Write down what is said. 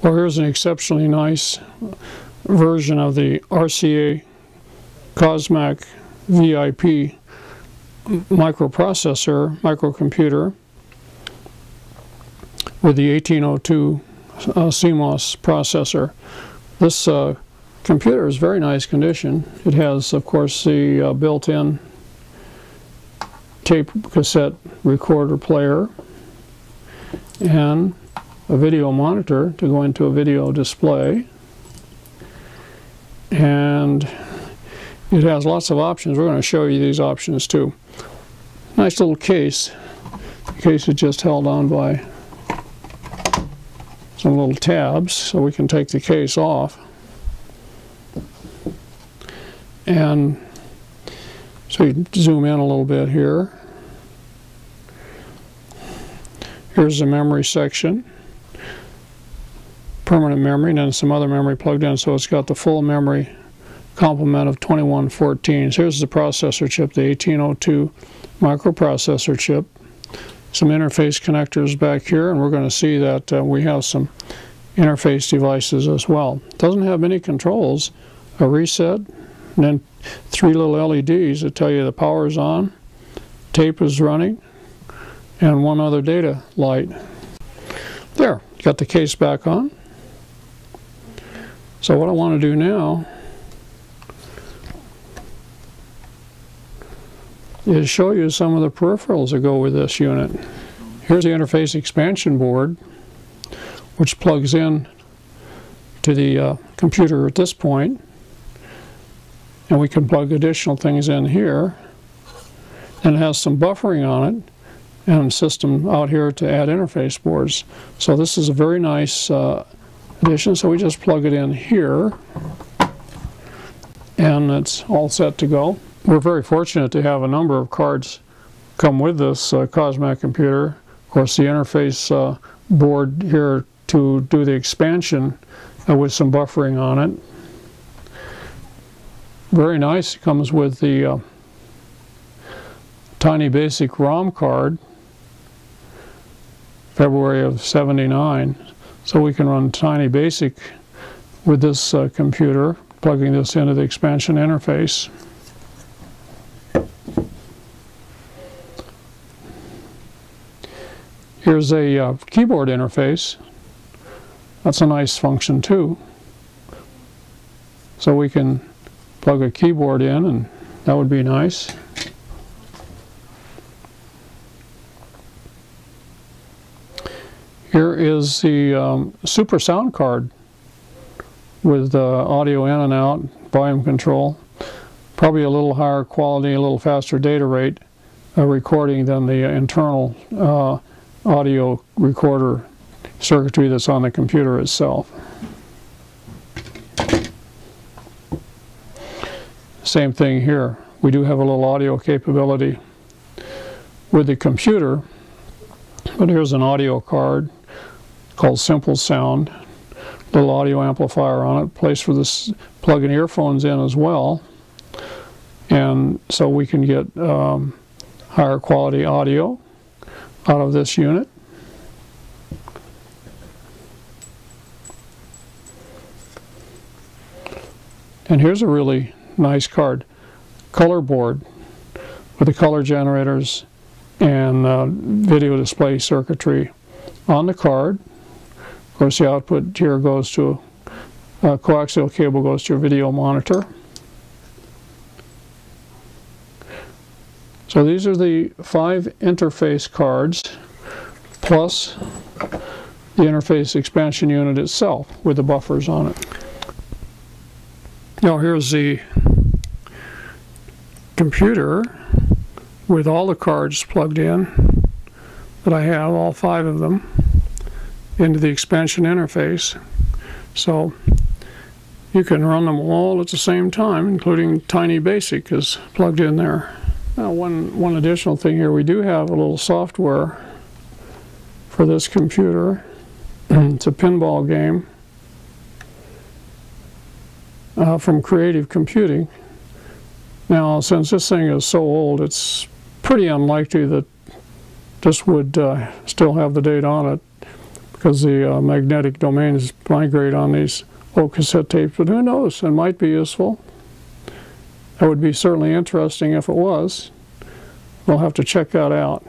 Well, here's an exceptionally nice version of the RCA Cosmac VIP microprocessor, microcomputer, with the 1802 uh, CMOS processor. This uh, computer is very nice condition. It has, of course, the uh, built-in tape cassette recorder player and a video monitor to go into a video display and it has lots of options. We're going to show you these options too. Nice little case. The case is just held on by some little tabs so we can take the case off. And so you zoom in a little bit here. Here's the memory section permanent memory and then some other memory plugged in so it's got the full memory complement of 2114. So here's the processor chip, the 1802 microprocessor chip. Some interface connectors back here and we're going to see that uh, we have some interface devices as well. Doesn't have any controls, a reset, and then three little LEDs that tell you the power's on, tape is running, and one other data light. There, got the case back on. So what I want to do now is show you some of the peripherals that go with this unit. Here's the interface expansion board which plugs in to the uh, computer at this point and we can plug additional things in here and it has some buffering on it and a system out here to add interface boards. So this is a very nice uh, So we just plug it in here and it's all set to go. We're very fortunate to have a number of cards come with this uh, Cosmac computer. Of course, the interface uh, board here to do the expansion uh, with some buffering on it. Very nice. It comes with the uh, tiny basic ROM card, February of 79. So we can run Tiny Basic with this uh, computer, plugging this into the expansion interface. Here's a uh, keyboard interface. That's a nice function too. So we can plug a keyboard in and that would be nice. Here is the um, super sound card with uh, audio in and out, volume control. Probably a little higher quality, a little faster data rate uh, recording than the internal uh, audio recorder circuitry that's on the computer itself. Same thing here. We do have a little audio capability with the computer, but here's an audio card called Simple Sound. Little audio amplifier on it, place for this plug-in earphones in as well. And so we can get um, higher quality audio out of this unit. And here's a really nice card, color board with the color generators and uh, video display circuitry on the card. Of course, the output here goes to a coaxial cable goes to your video monitor. So these are the five interface cards plus the interface expansion unit itself with the buffers on it. Now here's the computer with all the cards plugged in that I have, all five of them into the expansion interface. So you can run them all at the same time, including Tiny Basic is plugged in there. Now one, one additional thing here, we do have a little software for this computer. it's a pinball game uh, from Creative Computing. Now, since this thing is so old, it's pretty unlikely that this would uh, still have the date on it. Because the uh, magnetic domains migrate on these old cassette tapes, but who knows? It might be useful. That would be certainly interesting if it was. We'll have to check that out.